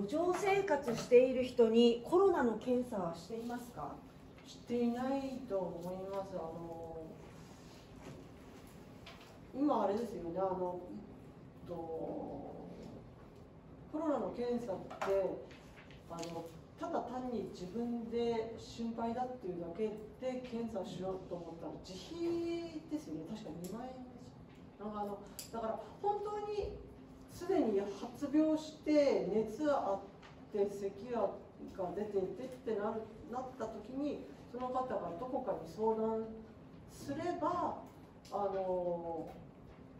Speaker 1: 路上生活している人にコロナの検査はしていますか？
Speaker 2: していないと思います。あの今あれですよね。あのとコロナの検査ってあのただ単に自分で心配だっていうだけで検査しようと思ったら自費ですよね。確か2万円ですなんかあのだから本当にすでに発病して熱あって咳が出ていてってなるなった時にその方がどこかに相談すればあの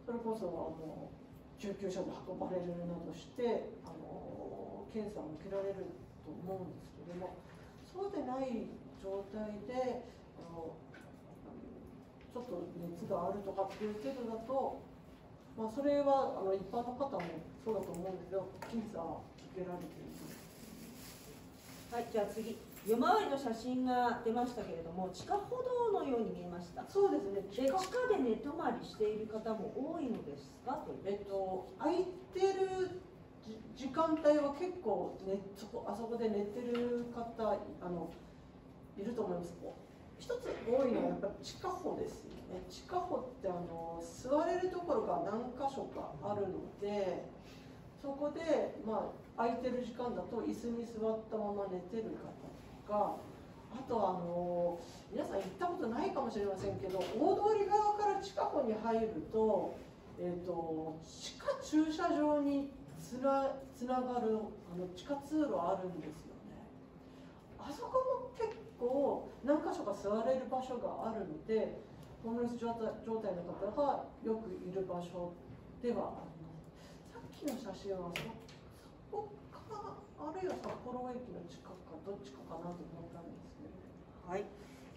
Speaker 2: それこそあの救急車で運ばれるなどしてあの検査を受けられると思うんですけどもそうでない状態であのちょっと熱があるとかっていう程度だとまあ、それはあの一般の方もそうだと思うんですけど検査を受けられています。
Speaker 1: はいじゃあ次。夜回りの写真が出ましたけれども地下歩道のように見えました。
Speaker 2: そうですね。
Speaker 1: で地下で寝泊まりしている方も多いのですかと
Speaker 2: えっと空いてる時間帯は結構、ね、そこあそこで寝てる方あのいると思います一つ多いのはやっぱ地下歩ですよね地下歩ってあの座れるところが何箇所かあるのでそこで、まあ、空いてる時間だと椅子に座ったまま寝てる方とかあとあの皆さん行ったことないかもしれませんけど大通り側から地下歩に入ると,、えーと、地下駐車場につなつながるあの地下通路あるんですよね。あそこも結構何箇所か座れる場所があるのでホームレス状態の方がよくいる場所ではあります。さっきの写真はそこかあるいは札幌駅の近くかどっちかかなと思ったんですけど。
Speaker 1: はい、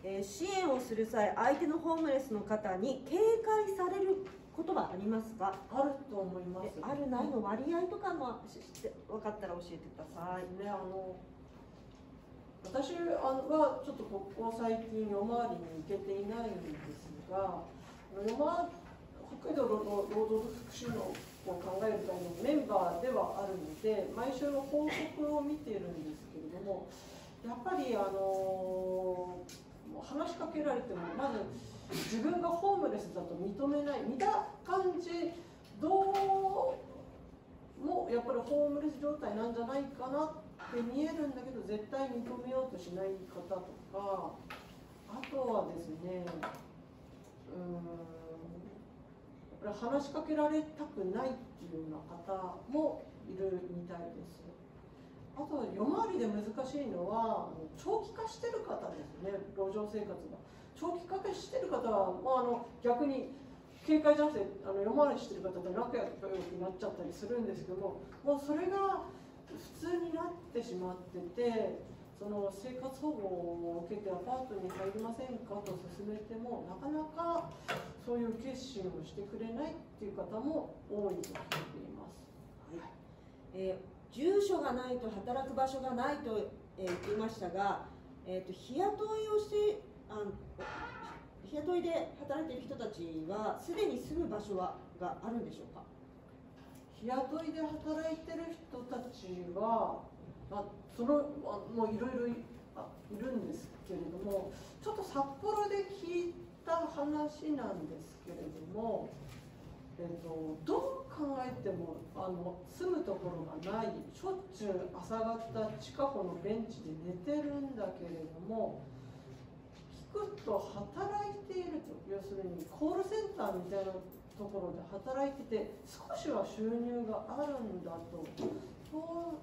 Speaker 1: えー、支援をする際相手のホームレスの方に警戒されることはありますか？
Speaker 2: あると思います。
Speaker 1: あるないの割合とかも分かったら教えてください。
Speaker 2: ねあの私はちょっとここ最近夜回りに行けていないんですが夜回北海道労働福祉のを考える会のメンバーではあるので毎週の報告を見ているんですけれどもやっぱりあの話しかけられてもまず自分がホームレスだと認めない見た感じどうもやっぱりホームレス状態なんじゃないかなって見えるんだけど絶対認めようとしない方とかあとはですねうん話しかけられたくないっていうような方もいるみたいです。あと夜回りで難しいのは長期化してる方ですね路上生活が長期化してる方は、まあ、あの逆に警戒じゃなくてあの夜回りしてる方で仲良くなっちゃったりするんですけどももうそれが普通になってしまっててその生活保護を受けてアパートに入りませんかと勧めてもなかなかそういう決心をしてくれないっていう方も多いと聞いています。
Speaker 1: はいえー住所がないと働く場所がないと、えー、言っていましたが、えーと、日雇いをしてあ日雇いで働いている人たちはすでに住む場所はがあるんでしょうか？
Speaker 2: 日雇いで働いてる人たちは、まあ、そのもういろいろいるんですけれどもちょっと札幌で聞いた話なんですけれどもえーと、どう考えてもあの住むところがないしょっちゅう朝方近くのベンチで寝てるんだけれども聞くと働いていると要するにコールセンターみたいなところで働いてて少しは収入があるんだと。そ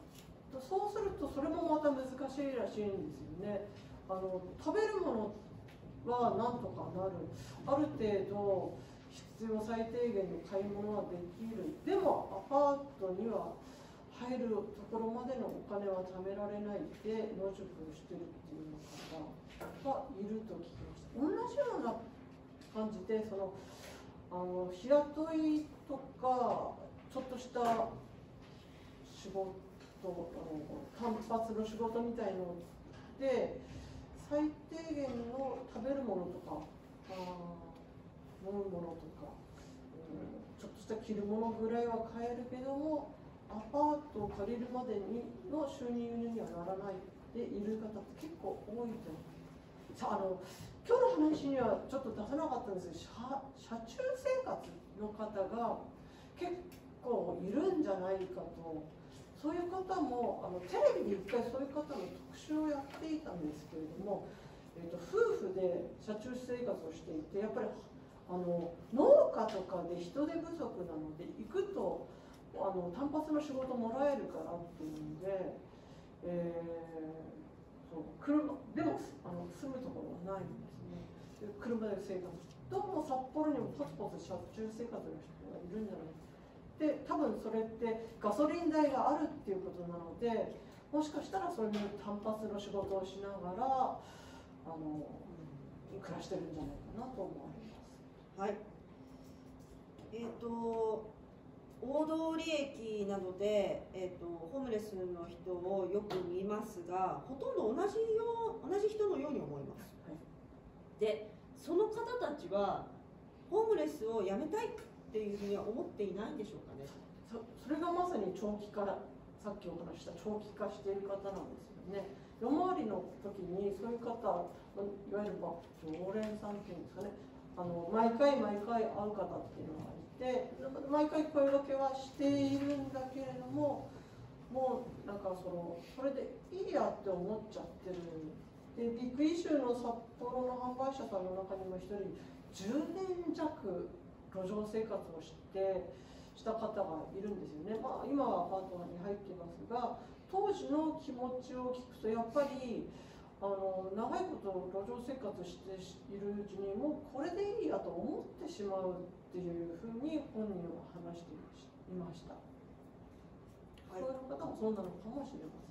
Speaker 2: うするとそれもまた難しいらしいんですよね。あの食べるものはなんとかなる。ある程度必要最低限の買い物はできる。でもアパートには入るところまでのお金は貯められないで野宿をしてるっていう方がいると聞きました。同じような感じでそのあの日雇いとかちょっとした仕事単発の仕事みたいので最低限の食べるものとかあ飲むものとか、うん、ちょっとした着るものぐらいは買えるけどもアパートを借りるまでにの収入にはならないでいる方って結構多いと思う。さあの今日の話にはちょっと出さなかったんですけど車中生活の方が結構いるんじゃないかとそういう方もあのテレビで一回そういう方の特集をやっていたんですけれども、えーと夫婦で車中生活をしていてやっぱりあの農家とかで人手不足なので行くとあの単発の仕事もらえるからっていうんで、えー、そう車でもあの住むところはないんですね。車で生活どうも札幌にもポツポツ車中生活の人がいるんじゃないで多分それってガソリン代があるっていうことなのでもしかしたらそういう単発の仕事をしながらあの暮らしてるんじゃないかなと思われます。
Speaker 1: はい。えっ、ー、と大通駅などで、えーと、ホームレスの人をよく見ますがほとんど同じよう同じ人のように思います、はい、でその方たちはホームレスをやめたいっていうふうには思っていないんでしょうかね。
Speaker 2: そそれがまさに長期化さっきお話した長期化している方なんですよね。夜回りの時にそういう方いわゆるまあ常連さんっていうんですかね。あの毎回毎回会う方っていうのがいて毎回声がけはしているんだけれどももうなんかそのそれでいいやって思っちゃってるでビッグイシューの札幌の販売者さんの中にも一人10年弱路上生活をしてした方がいるんですよね、まあ、今はアパートに入ってますが当時の気持ちを聞くとやっぱりあの長いこと路上生活しているうちにもうこれでいいやと思ってしまうっていうふうに本人は話していました、はい、そういう方もそうなのかもしれませ
Speaker 1: ん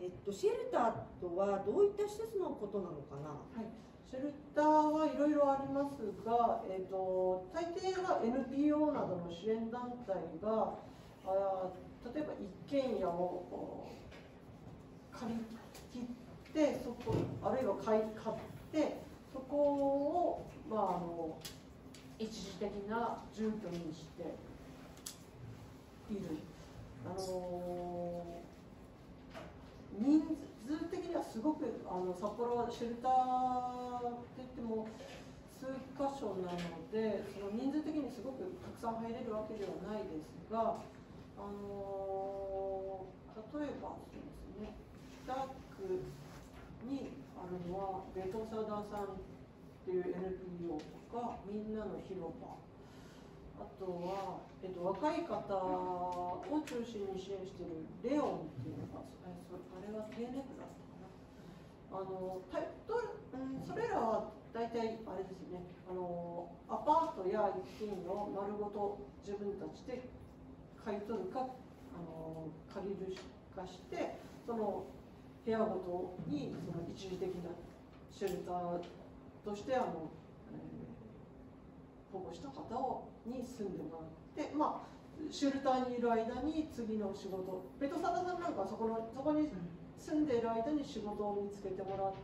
Speaker 1: えっと、シェルターとはどういった施設のことなのかな、
Speaker 2: はい、シェルターはいろいろありますが、えっと、大抵が NPO などの支援団体があ例えば一軒家を借り切ってそこあるいは買い買ってそこを、まあ、あの一時的な住居にしている。あの人数的にはすごくあの札幌シェルターって言っても数箇所なのでその人数的にすごくたくさん入れるわけではないですが、あの例えばそうですね北区にあるのはベトサダさんっていう NPO とかみんなの広場あとは、えっと、若い方を中心に支援しているレオンっていうのがあれは低ネクだったかなあのタイトル、うん、それらは大体あれですねあのアパートや一軒家を丸ごと自分たちで買い取るかあの借りるかしてその部屋ごとにその一時的なシェルターとしてあの、保護した方に住んでもらってまあシェルターにいる間に次の仕事ベトサダさんなんかそこのそこに住んでいる間に仕事を見つけてもらう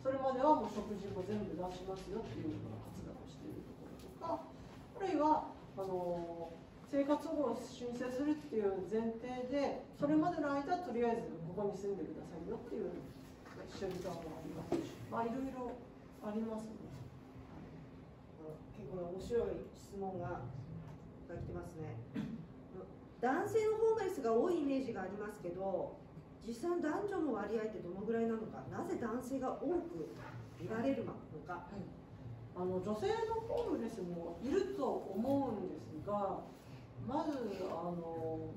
Speaker 2: それまではもう食事も全部出しますよっていうような活動をしているところとかあるいはあの生活保護を申請するっていう前提でそれまでの間とりあえずここに住んでくださいよっていうシェルターもありますしまあいろいろありますね。
Speaker 1: 結構面白い質問が来てますね。男性のホームレスが多いイメージがありますけど実際男女の割合ってどのぐらいなのか。なぜ男性が多く見られるのか、はい、
Speaker 2: あの女性のホームレスもいると思うんですがまずあの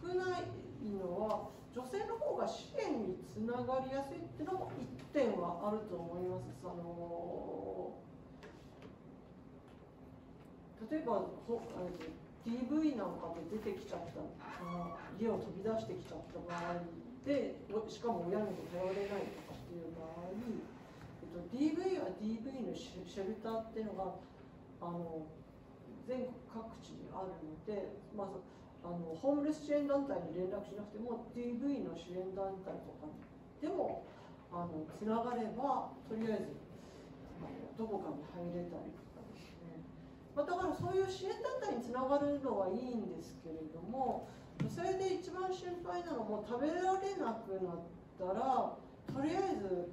Speaker 2: 少ないのは女性の方が支援につながりやすいっていうのも一点はあると思います。あの例えばほあれ DV なんかで出てきちゃったその家を飛び出してきちゃった場合でしかも親にも頼れないとかっていう場合、えっと、DV は DV のシェルターっていうのがあの全国各地にあるので、まずあのホームレス支援団体に連絡しなくても DV の支援団体とかでもあのつながればとりあえずどこかに入れたりまあ、だからそういう支援団体につながるのはいいんですけれどもそれで一番心配なのも食べられなくなったらとりあえず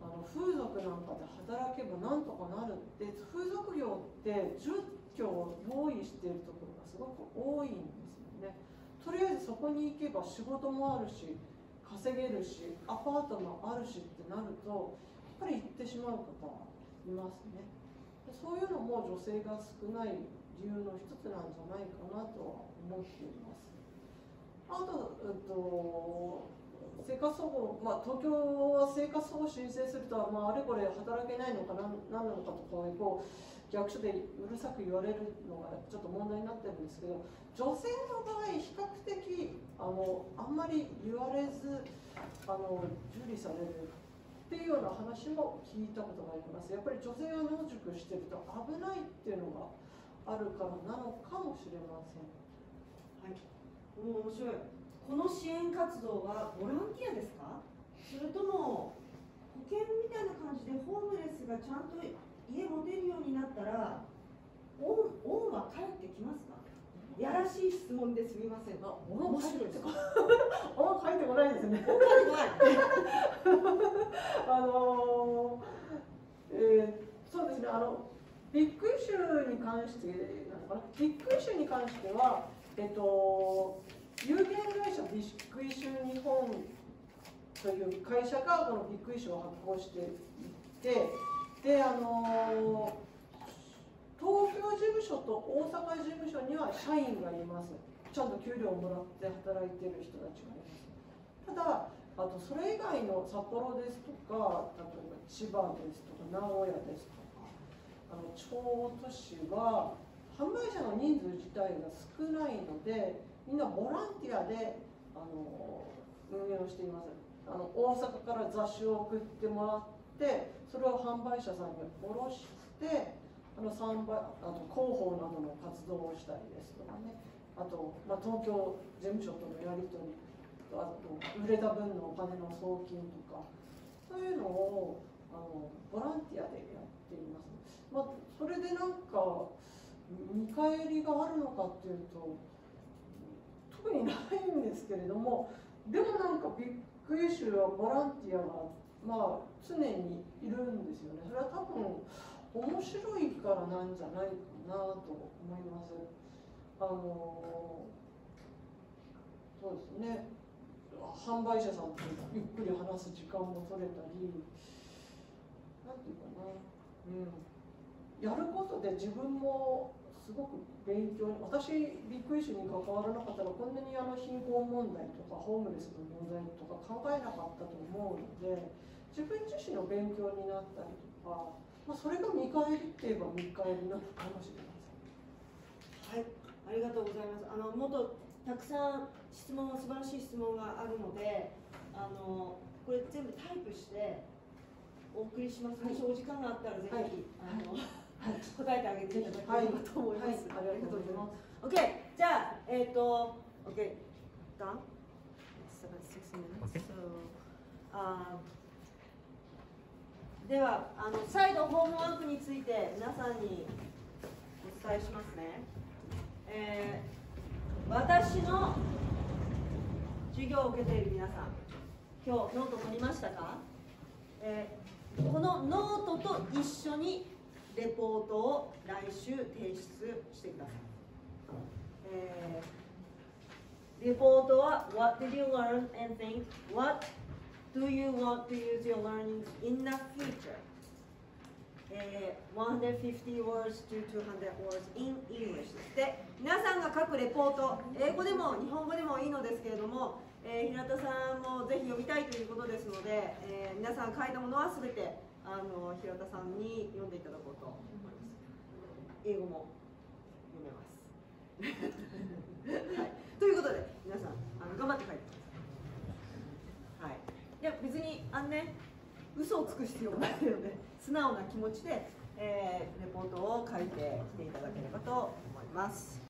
Speaker 2: あの風俗なんかで働けばなんとかなるって風俗業って住居を用意しているところがすごく多いんですよね。とりあえずそこに行けば仕事もあるし稼げるしアパートもあるしってなるとやっぱり行ってしまう方はいますね。そういうのも女性が少ない理由の一つなんじゃないかなとは思っています。あと、えっと、生活保護、まあ、東京は生活保護申請すると、まあ、あれこれ働けないのかな何なのかとかこう役所でうるさく言われるのがちょっと問題になってるんですけど女性の場合比較的あのあんまり言われずあの受理されるっていうような話も聞いたことがあります。やっぱり女性が野宿してると危ないっていうのがあるからなのかもしれません。
Speaker 1: はい。面白い。この支援活動はボランティアですか？それとも保険みたいな感じでホームレスがちゃんと家持てるようになったら恩は返ってきますか？やらしい質問ですみません。あ、面白いです。
Speaker 2: お書いてこないですね。あのー、えー、そうですね。あのビッグイシューに関してなのかな？ビッグイシューに関しては、えっと有限会社ビッグイシュー日本という会社がこのビッグイシューを発行していて、であのー東京事務所と大阪事務所には社員がいます。ちゃんと給料をもらって働いてる人たちがいます。ただあとそれ以外の札幌ですとか例えば千葉ですとか名古屋ですとかあの超都市は販売者の人数自体が少ないのでみんなボランティアであの運営をしています。あの大阪から雑誌を送ってもらってそれを販売者さんに卸してあの3倍あと広報などの活動をしたりですとかね。あと、まあ、東京事務所とのやり取りあと売れた分のお金の送金とかそういうのをあのボランティアでやっています、まあ、それでなんか見返りがあるのかっていうと特にないんですけれどもでもなんかビッグイシューはボランティアがまあ常にいるんですよね。それは多分面白いからなんじゃないかなと思います。あのそうですね。販売者さんとゆっくり話す時間も取れたりなんていうかな、うん、やることで自分もすごく勉強に私びっくりしに関わらなかったらこんなにあの貧困問題とかホームレスの問題とか考えなかったと思うので自分自身の勉強になったりとか、まあ、それが見返りって言えば見返りなのかもしれません。
Speaker 1: はい、ありがとうございます。あのもっとたくさん質問素晴らしい質問があるので、あのこれ全部タイプしてお送りします。もしお時間があったらぜひ、
Speaker 2: はい
Speaker 1: あの、
Speaker 2: はい
Speaker 1: 答えてあげていただければと思います。
Speaker 2: はいありがとうございます。
Speaker 1: OK、じゃあえっ、と OK、done. It's about six minutes.
Speaker 3: Okay.
Speaker 1: So, あーではあの再度ホームワークについて皆さんにお伝えしますね。えー私の授業を受けている皆さん、今日ノート取りましたか、えーこのノートと一緒にレポートを来週提出してください。えーレポートは What did you learn and think? What do you want to use your learnings in the future? えー150 words to 200 words in English. で皆さんが書くレポート英語でも日本語でもいいのですけれども、えー平田さんもぜひ読みたいということですので、えー皆さん書いたものは全てあの平田さんに読んでいただこうと思います。英語も読めます、はい、ということで皆さんあの頑張って書いて。いや別にあのね嘘をつく必要ないので素直な気持ちで、えーレポートを書いてきていただければと思います。